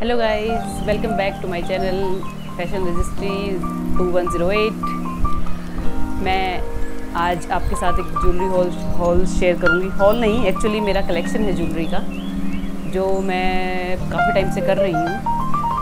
Hello guys welcome back to my channel fashion registry 2108 मैं आज आपके साथ एक ज्वेलरी हॉल हॉल शेयर करूँगी। हॉल नहीं एक्चुअली मेरा कलेक्शन है ज्वेलरी का, जो मैं काफ़ी टाइम से कर रही हूँ।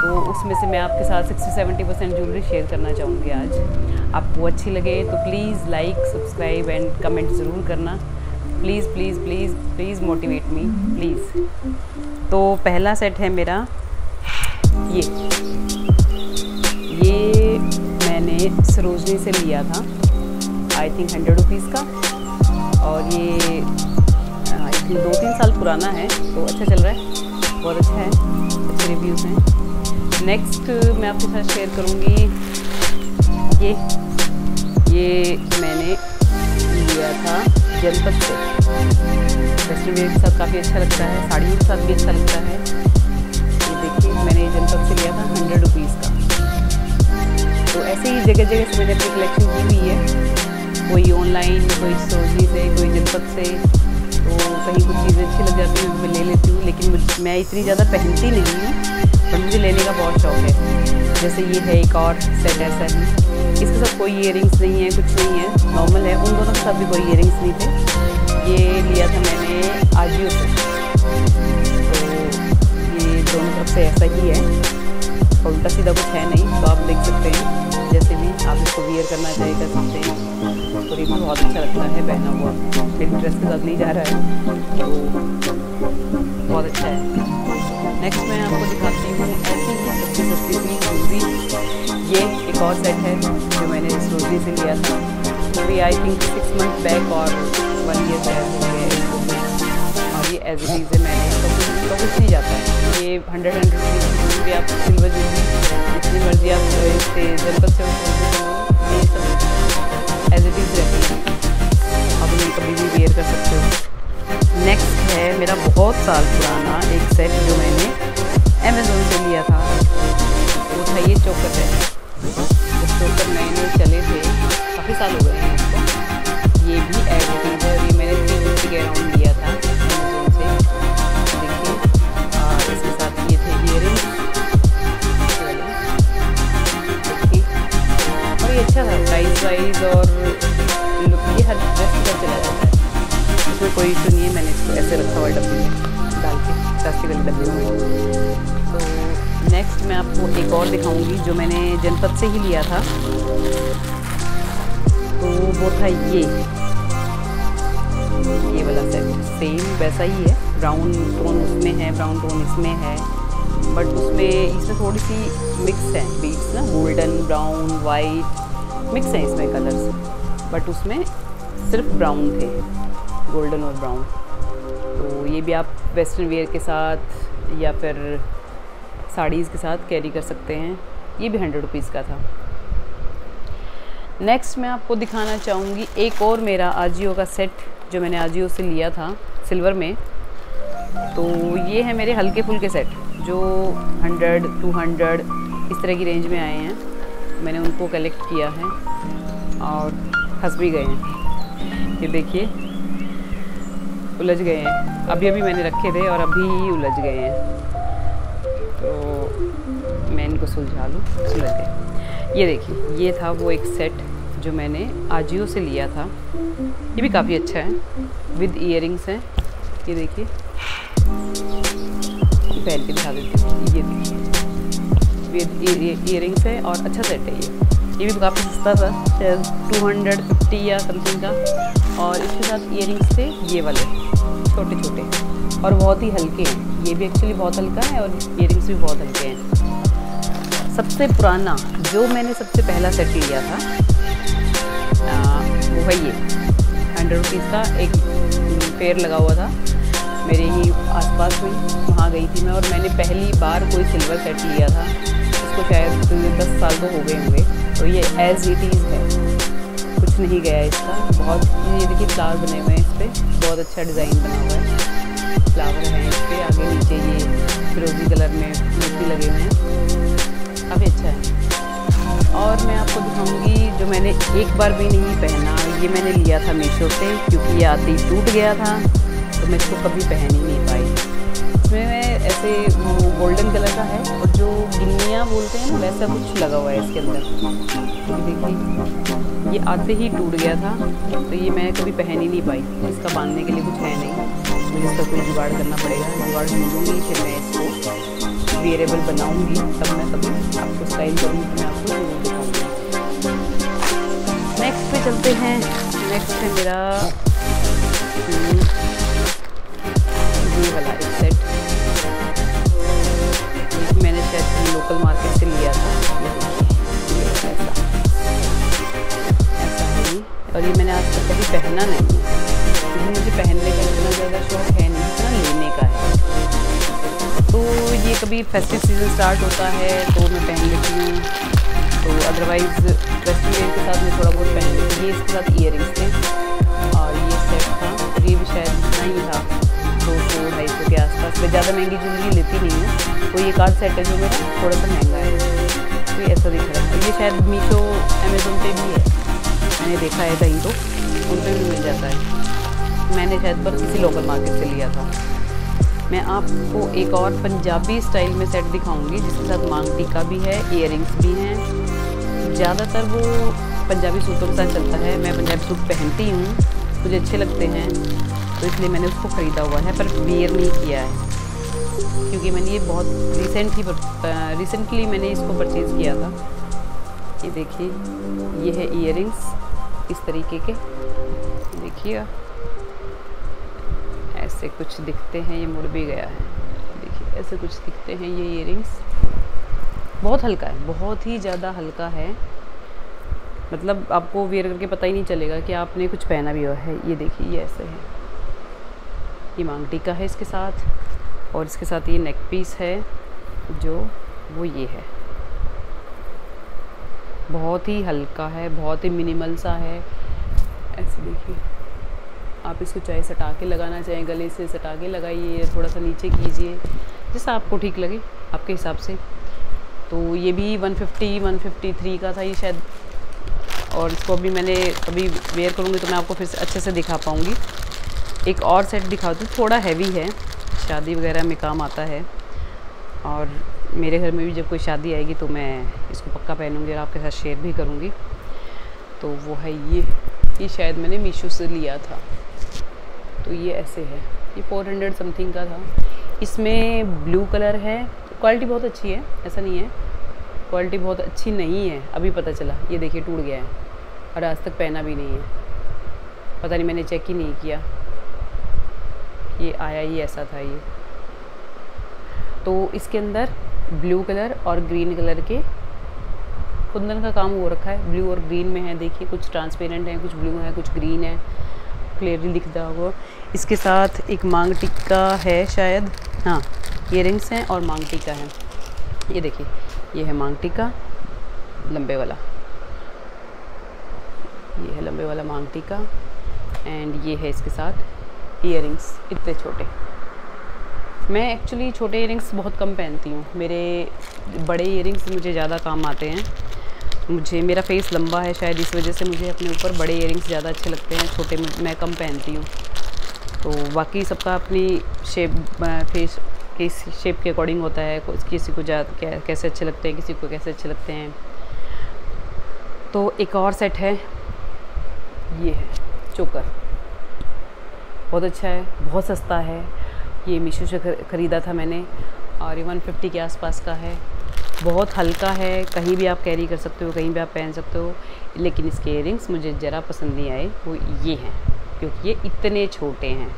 तो उसमें से मैं आपके साथ 60-70 परसेंट ज्वेलरी शेयर करना चाहूँगी आज। आपको अच्छी लगे तो please like subscribe and comment ज़रूर करना। Please please please please motivate me please तो पहला सेट है मेरा ये। ये मैंने सरोजनी से लिया था आई थिंक हंड्रेड रुपीज़ का। और ये आई थिंक दो तीन साल पुराना है तो अच्छा चल रहा है, बहुत अच्छा है, अच्छे रिव्यूज़ हैं। नेक्स्ट मैं आपके साथ शेयर करूँगी, ये ये मैंने लिया था जनपद से। वेस्टर्न के साथ काफ़ी अच्छा लगता है, साड़ियों के साथ भी अच्छा लगता है। जनपद से लिया था हंड्रेड रुपीज़ का। तो ऐसे ही जगह जगह से मैंने अपनी कलेक्शन की हुई है। कोई ऑनलाइन कोई सोजी से, कोई जनपद से। तो कहीं कुछ चीज़ें अच्छी लग जाती हैं मैं ले लेती हूँ। लेकिन मैं इतनी ज़्यादा पहनती नहीं हूँ, पर मुझे लेने का बहुत शौक है। जैसे ये है एक और सेट ऐसा ही इसके साथ कोई इयर नहीं है, कुछ नहीं है। नॉर्मल है। उन दोनों के साथ भी कोई इयर नहीं थे। ये लिया था मैंने आजियो से। तो दोनों तरफ़ से ऐसा ही है। उल्टा सीधा कुछ है नहीं तो आप देख सकते हैं। जैसे भी आप इसको वियर करना चाहिए कर सकते हैं। और ये भी बहुत अच्छा लगता है, पहना हुआ। मेरी ड्रेस के साथ नहीं जा रहा है। तो बहुत अच्छा है। नेक्स्ट मैं आपको दिखाती हूँ ऐसी ही ज्वेलरी ये एक और सेट है, जो मैंने इस रोजी से लिया था। वो भी I think six month back और वन ईयर बैक हो गया। और एज इट इज़ है मैंने तो कुछ नहीं जाता है। ये हंड्रेड हंड्रेड आप सिल्वर ज्वेलरी जितनी मर्ज़ी आप इससे जनपद से ये सब एज इट इज़ रहती है। आप उन्हें कभी भी वेयर कर सकते हो। नेक्स्ट है मेरा बहुत साल पुराना एक सेट जो मैंने अमेज़ोन से लिया था। वो था ये चोकर है चोकर नए नए चले थे। काफ़ी साल हो गए। हैं ये भी इज़ है। जनपद से ही लिया था। तो वो था ये। ये वाला सेट सेम वैसा ही है। ब्राउन टोन उसमें है ब्राउन टोन इसमें है। बट उसमें इसमें थोड़ी सी मिक्स है बीट्स ना। गोल्डन ब्राउन वाइट मिक्स है इसमें कलर्स बट उसमें सिर्फ़ ब्राउन थे। गोल्डन और ब्राउन तो ये भी आप वेस्टर्न वेयर के साथ या फिर साड़ीज़ के साथ कैरी कर सकते हैं। ये भी हंड्रेड रुपीज़ का था। नेक्स्ट मैं आपको दिखाना चाहूँगी एक और मेरा आजियो का सेट जो मैंने आजियो से लिया था सिल्वर में। तो ये है मेरे हल्के फुल्के सेट जो हंड्रेड टू हंड्रेड इस तरह की रेंज में आए हैं। मैंने उनको कलेक्ट किया है और फंस भी गए हैं। ये देखिए, उलझ गए हैं। अभी अभी मैंने रखे थे और अभी ही उलझ गए हैं। मैं इनको सुलझा लूँ, सुलझ गए। ये देखिए, ये था वो एक सेट जो मैंने आजियो से लिया था। ये भी काफ़ी अच्छा है विद इयर हैं। ये देखिए। पहन के दिखा देती हूँ। ये देखिए। विद इयर है और अच्छा सेट है ये। ये भी काफ़ी सस्ता था, शायद टू हंड्रेड फिफ्टी या समथिंग का। और इसके साथ इयर थे, ये वाले। छोटे छोटे और बहुत ही हल्के हैं। ये भी एक्चुअली बहुत हल्का है और इयर भी बहुत हल्के हैं। सबसे पुराना जो मैंने सबसे पहला सेट लिया था आ, वो है ये। हंड्रेड रुपीज़ का एक पेड़ लगा हुआ था। मेरे ही आसपास हुई वहाँ गई थी मैं और मैंने पहली बार कोई सिल्वर सेट लिया था। इसको शायद दस साल तो हो गए होंगे। तो ये एज इट इज़ है। कुछ नहीं गया इसका। बहुत ये देखिए फ्लावर बने हुए हैं इस पर बहुत अच्छा डिज़ाइन बना हुआ है। फ्लावर हैं इस पर आगे नीचे ये फिरोजी कलर में मिट्टी लगे हुए हैं। काफ़ी अच्छा है। और मैं आपको दिखाऊँगी जो मैंने एक बार भी नहीं पहना, ये मैंने लिया था मीशो से, क्योंकि ये आते ही टूट गया था तो मैं इसको कभी पहन ही नहीं पाई। इसमें ऐसे गोल्डन कलर का है, और जो गिन्नियाँ बोलते हैं ना, वैसा कुछ लगा हुआ है इसके अंदर। देखिए, ये आते ही टूट गया था तो ये मैं कभी पहन ही नहीं पाई। इसका बांधने के लिए कुछ है नहीं मुझे इसका कोई जुगाड़ करना पड़ेगा। जुगाड़ ढूंढूँगी, फिर मैं इसको वेरेबल बनाऊँगी, तब मैं कभी आपको स्टाइल करूँगी। मैं आपको ज़रूर दिखाऊँगी नेक्स्ट पे चलते हैं। नेक्स्ट है मेरा, ये वाला एक सेट मैंने शायद लोकल मार्केट से लिया था। और ये मैंने आज तक कभी पहना नहीं है। मुझे पहनने का इतना ज़्यादा शौक है तो ये कभी फेस्टिव सीज़न स्टार्ट होता है तो मैं पहन लेती हूँ। तो अदरवाइज़ वेयर के साथ मैं थोड़ा बहुत पहन लेती हूँ। ये इसके साथ इयर थे और ये सेट था। ये भी शायद इतना ही था। दो सौ ढाई सौ के आसपास। मैं ज़्यादा महँगी ज्वेलरी लेती नहीं हूँ। तो ये कार्ड सेट है जो मेरा, थोड़ा सा महँगा है। तो ऐसा दिख रहा है। ये शायद मीशो अमेज़ोन पे भी है। मैंने देखा है कहीं तो। उन पर भी मिल जाता है। मैंने शायद पर किसी लोकल मार्केट से लिया था। मैं आपको एक और पंजाबी स्टाइल में सेट दिखाऊँगी, जिसके साथ मांग टीका भी है इयर भी हैं। ज़्यादातर वो पंजाबी सूटों के साथ चलता है। मैं पंजाबी सूट पहनती हूँ, मुझे अच्छे लगते हैं तो इसलिए मैंने उसको ख़रीदा हुआ है, पर वेयर नहीं किया है। क्योंकि मैंने ये बहुत रिसेंट ही रिसेंटली मैंने इसको परचेज़ किया था। ये देखिए, ये है इयर इस तरीके के। देखिएगा ऐसे कुछ दिखते हैं, ये मुड़ भी गया है। देखिए, ऐसे कुछ दिखते हैं ये इयर बहुत हल्का है, बहुत ही ज़्यादा हल्का है। मतलब आपको वेयर करके पता ही नहीं चलेगा कि आपने कुछ पहना भी हुआ है। ये देखिए, ये ऐसे है। ये मांग टीका है इसके साथ और इसके साथ ये नेक पीस है, जो वो ये है। बहुत ही हल्का है, बहुत ही मिनिमल सा है। ऐसे देखिए। आप इसको चाहे सटा के लगाना, चाहें गले से सटा के लगाइए या थोड़ा सा नीचे कीजिए, जैसा आपको ठीक लगे आपके हिसाब से। तो ये भी 150 153 का था ये शायद। और इसको अभी मैंने, अभी वेयर करूँगी तो मैं आपको फिर से अच्छे से दिखा पाऊँगी। एक और सेट दिखा दूँ थोड़ा हैवी है, शादी वगैरह में काम आता है। और मेरे घर में भी जब कोई शादी आएगी तो मैं इसको पक्का पहनूँगी और आपके साथ शेयर भी करूँगी। तो वो है ये ये शायद मैंने मीशो से लिया था। तो ये ऐसे है। ये फोर हंड्रेड समथिंग का था। इसमें ब्लू कलर है। क्वालिटी बहुत अच्छी है, ऐसा नहीं है। क्वालिटी बहुत अच्छी नहीं है, अभी पता चला। ये देखिए, टूट गया है। और आज तक पहना भी नहीं है। पता नहीं मैंने चेक ही नहीं किया। ये आया ही ऐसा था ये। तो इसके अंदर ब्लू कलर और ग्रीन कलर के कुंदन का काम हो रखा है। ब्लू और ग्रीन में है, देखिए, कुछ ट्रांसपेरेंट है, कुछ ब्लू है, कुछ ग्रीन है। क्लियरली दिखता होगा। इसके साथ एक मांग टिक्का है शायद। हाँ इयर हैं और मांग टिक्का है। ये देखिए, ये है मांग टिक्का, लंबे वाला। ये है लंबे वाला मांग टिक्का एंड ये है इसके साथ इयर इतने छोटे। मैं एक्चुअली छोटे इयर बहुत कम पहनती हूँ। मेरे बड़े इयर मुझे ज़्यादा काम आते हैं। मुझे, मेरा फेस लंबा है शायद, इस वजह से मुझे अपने ऊपर बड़े इयर ज़्यादा अच्छे लगते हैं। छोटे मैं कम पहनती हूँ। तो बाकी सबका अपनी शेप फेस किस शेप के अकॉर्डिंग होता है किसी को जा कैसे अच्छे लगते हैं, किसी को कैसे अच्छे लगते हैं। तो एक और सेट है, ये है चोकर बहुत अच्छा है, बहुत सस्ता है, ये मीशो से ख़रीदा था मैंने, और ये वन फिफ्टी के आसपास का है। बहुत हल्का है, कहीं भी आप कैरी कर सकते हो, कहीं भी आप पहन सकते हो, लेकिन इसके इयर मुझे ज़रा पसंद नहीं आए, वो ये हैं। क्योंकि ये इतने छोटे हैं।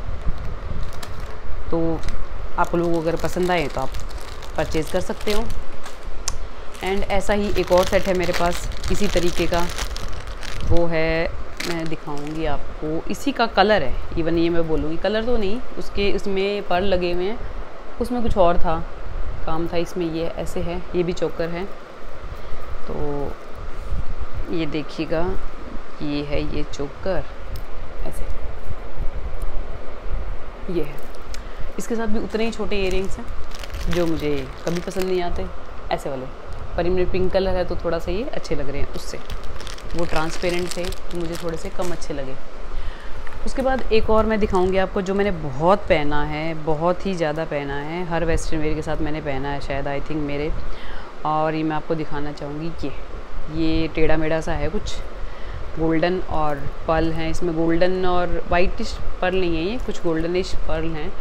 तो आप लोगों को अगर पसंद आए तो आप परचेज़ कर सकते हो। एंड ऐसा ही एक और सेट है मेरे पास, इसी तरीके का। वो है, मैं दिखाऊँगी आपको। इसी का कलर है। इवन ये मैं बोलूँगी कलर तो नहीं, उसके उसमें पर लगे हुए हैं। उसमें कुछ और था, काम था इसमें ये ऐसे है, ये भी चोकर है। तो ये देखिएगा, ये है ये चोकर। ऐसे ये है। इसके साथ भी उतने ही छोटे इयर हैं, जो मुझे कभी पसंद नहीं आते, ऐसे वाले। पर इनमें पिंक कलर है तो थोड़ा सा ये अच्छे लग रहे हैं उससे। वो ट्रांसपेरेंट थे तो मुझे थोड़े से कम अच्छे लगे। उसके बाद एक और मैं दिखाऊँगी आपको, जो मैंने बहुत पहना है, बहुत ही ज़्यादा पहना है। हर वेस्टर्न वेयर के साथ मैंने पहना है शायद आई थिंक मेरे। और ये मैं आपको दिखाना चाहूँगी, ये। ये टेढ़ा मेढ़ा सा है कुछ। गोल्डन और पर्ल हैं। इसमें गोल्डन और वाइटिश पर्ल नहीं है, ये कुछ गोल्डनिश पर्ल हैं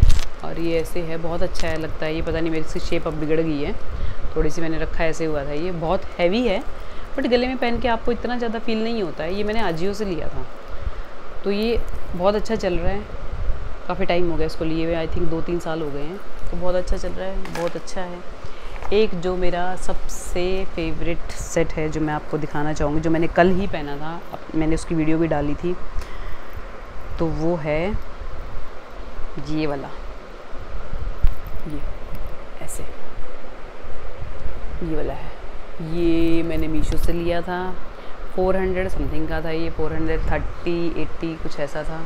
और ये ऐसे है, बहुत अच्छा है लगता है। ये पता नहीं मेरी इसकी शेप अब बिगड़ गई है। थोड़ी सी मैंने रखा, ऐसे हुआ था। ये बहुत हैवी है बट गले में पहन के आपको इतना ज़्यादा फील नहीं होता है। ये मैंने आजियो से लिया था। तो ये बहुत अच्छा चल रहा है। काफ़ी टाइम हो गया इसको लिए हुए आई थिंक दो तीन साल हो गए हैं। तो बहुत अच्छा चल रहा है, बहुत अच्छा है। एक जो मेरा सबसे फेवरेट सेट है जो मैं आपको दिखाना चाहूँगी, जो मैंने कल ही पहना था मैंने उसकी वीडियो भी डाली थी तो वो है ये वाला। ये, ऐसे। ये वाला है। ये मैंने मीशो से लिया था। 400 समथिंग का था ये 430 80 कुछ ऐसा था।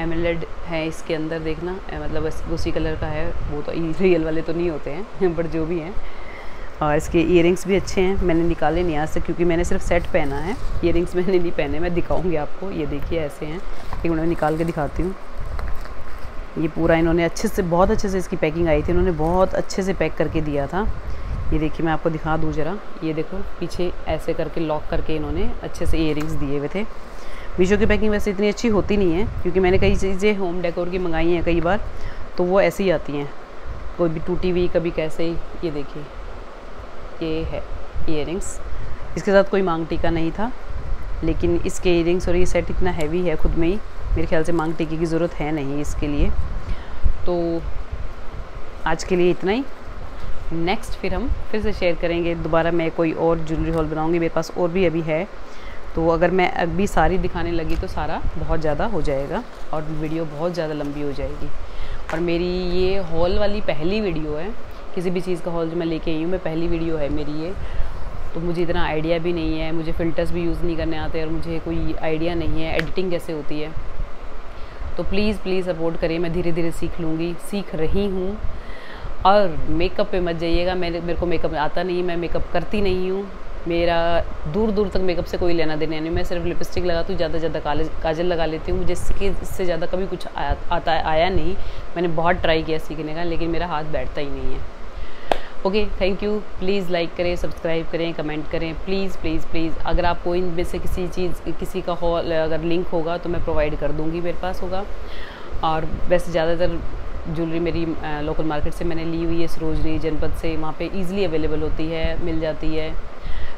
एमलेड है इसके अंदर देखना। मतलब बस उसी कलर का है, वो तो रियल वाले तो नहीं होते हैं बट जो भी हैं। और इसके इयर भी अच्छे हैं। मैंने निकाले नहीं आज से क्योंकि मैंने सिर्फ़ सेट पहना है। इयर मैंने नहीं पहने, मैं दिखाऊँगी आपको। ये देखिए, ऐसे हैं। लेकिन मैं निकाल के दिखाती हूँ। ये पूरा इन्होंने अच्छे से, बहुत अच्छे से इसकी पैकिंग आई थी। इन्होंने बहुत अच्छे से पैक करके दिया था। ये देखिए, मैं आपको दिखा दूँ ज़रा। ये देखो, पीछे ऐसे करके लॉक करके इन्होंने अच्छे से इयर दिए हुए थे। मीशो की पैकिंग वैसे इतनी अच्छी होती नहीं है, क्योंकि मैंने कई चीज़ें होम डेकोर की मंगाई हैं कई बार तो वो ऐसे ही आती हैं। कोई भी टूटी हुई, कभी कैसे ही, ये देखिए। ये है इयर इसके साथ कोई मांग टीका नहीं था, लेकिन इसके इयर और ये सेट इतना हैवी है खुद में ही, मेरे ख्याल से मांग टीके की ज़रूरत है नहीं इसके लिए। तो आज के लिए इतना ही। नेक्स्ट फिर हम फिर से शेयर करेंगे। दोबारा मैं कोई और ज्वेलरी हॉल बनाऊँगी, मेरे पास और भी अभी है। तो अगर मैं अभी सारी दिखाने लगी तो सारा बहुत ज़्यादा हो जाएगा और वीडियो बहुत ज़्यादा लंबी हो जाएगी। और मेरी ये हॉल वाली पहली वीडियो है, किसी भी चीज़ का हॉल जो मैं लेके आई हूँ, मैं पहली वीडियो है मेरी ये। तो मुझे इतना आइडिया भी नहीं है, मुझे फ़िल्टर्स भी यूज़ नहीं करने आते और मुझे कोई आइडिया नहीं है, एडिटिंग कैसे होती है। तो प्लीज़ प्लीज़ सपोर्ट करिए, मैं धीरे धीरे सीख लूँगी, सीख रही हूँ। और मेकअप पे मत जाइएगा, मेरे मेरे को मेकअप आता नहीं, मैं मेकअप करती नहीं हूँ। मेरा दूर दूर तक मेकअप से कोई लेना देना नहीं मैं सिर्फ़ लिपस्टिक लगाती हूँ ज़्यादा ज़्यादा काजल लगा लेती हूँ। मुझे इसके इससे ज़्यादा कभी कुछ आया आता आया नहीं। मैंने बहुत ट्राई किया सीखने का, लेकिन मेरा हाथ बैठता ही नहीं है। Okay thank you please like करें सब्सक्राइब करें कमेंट करें। प्लीज़ प्लीज़ प्लीज़ अगर आपको इनमें से किसी चीज़ किसी का हॉल अगर लिंक होगा तो मैं प्रोवाइड कर दूँगी मेरे पास होगा। और वैसे ज़्यादातर ज्वेलरी मेरी लोकल मार्केट से मैंने ली हुई है। सरोजनी जनपद से वहाँ पे इजीली अवेलेबल होती है, मिल जाती है।